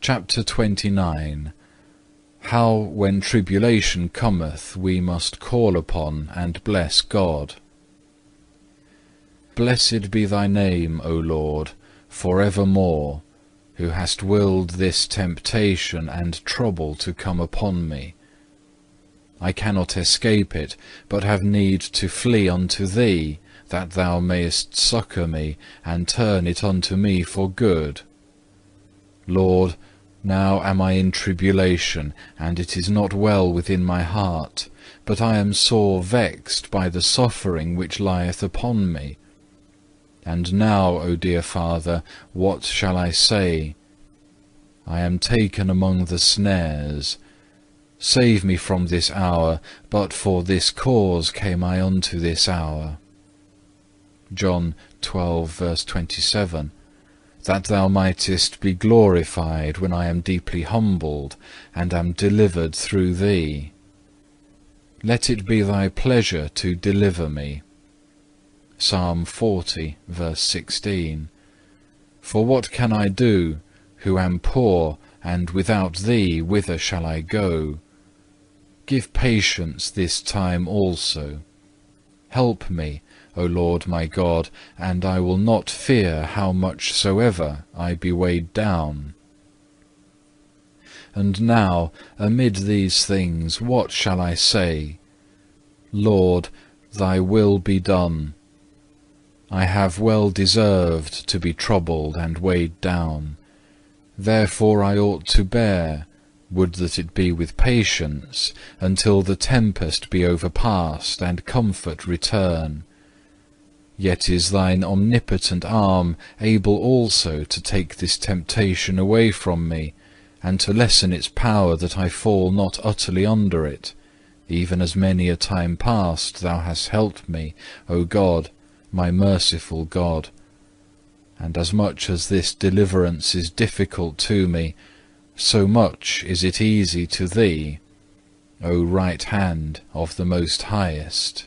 CHAPTER XXIX How when tribulation cometh we must call upon and bless God Blessed be Thy name, O Lord, for evermore, who hast willed this temptation and trouble to come upon me. I cannot escape it, but have need to flee unto Thee, that Thou mayest succour me, and turn it unto me for good. Lord, now am I in tribulation, and it is not well within my heart, but I am sore vexed by the suffering which lieth upon me. And now, O dear Father, what shall I say? I am taken among the snares. Save me from this hour, but for this cause came I unto this hour. John 12 verse 27 That thou mightest be glorified when I am deeply humbled, and am delivered through thee. Let it be thy pleasure to deliver me. Psalm 40, verse 16. For what can I do, who am poor, and without Thee whither shall I go? Give patience this time also. Help me, O Lord my God, and I will not fear how much soever I be weighed down. And now, amid these things, what shall I say? Lord, Thy will be done I have well deserved to be troubled and weighed down. Therefore I ought to bear, would that it be with patience, until the tempest be overpast and comfort return. Yet is thine omnipotent arm able also to take this temptation away from me, and to lessen its power that I fall not utterly under it, even as many a time past thou hast helped me, O God, my merciful God. And as much as this deliverance is difficult to me, so much is it easy to Thee, O right hand of the Most Highest.